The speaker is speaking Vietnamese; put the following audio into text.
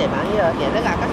để bán như là tiền tất cả các